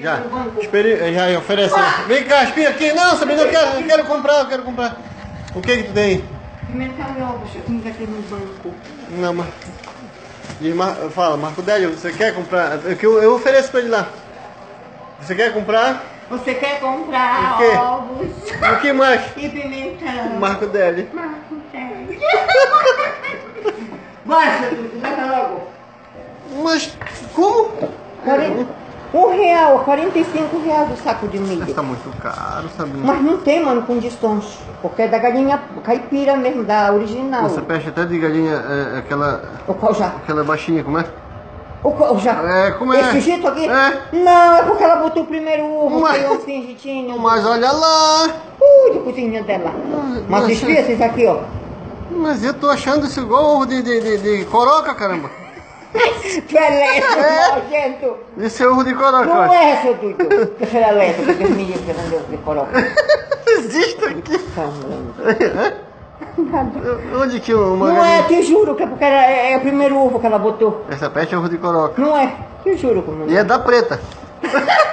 Já. Esperi, já oferece. Vem cá, espia aqui. Não, Sabrina, eu quero, eu quero comprar, eu quero comprar. O que que tu tem? Pimentão e ovos, eu tenho aqui no banco. Não, mas... Diz, Mar... Fala, Marco Délio, você quer comprar? É eu, eu ofereço pra ele lá. Você quer comprar? Você quer comprar ovos O que mais? e pimentão? Marco Délio. Marco. Baixa tudo, leva logo. Mas como? Quarenta- Um real, 45 reais o saco de Mas milho. tá muito caro, Sabrina. Mas não tem, mano, condições. Porque é da galinha caipira mesmo, da original. Você peixe até de galinha, é, aquela, O qual já? aquela baixinha, como é? O qual já? É, como é? Esse jeito aqui? É. Não, é porque ela botou o primeiro ovo, Mas- assim, jeitinho. Mas olha lá! Ui, de cozinha dela. Mas mas- espia esses aqui, ó. Mas eu tô achando isso igual ovo de, de, de, de coroca, caramba. Nojento. Isso é ovo de coroca, Não é, seu doido. Que feleto, que Deus me livre, que não deu de coroca. Existe aqui. Onde que uma Não é, te juro, que é porque era, é, é o primeiro ovo que ela botou. Essa peixe é ovo de coroca. Não é, te juro não E é da preta.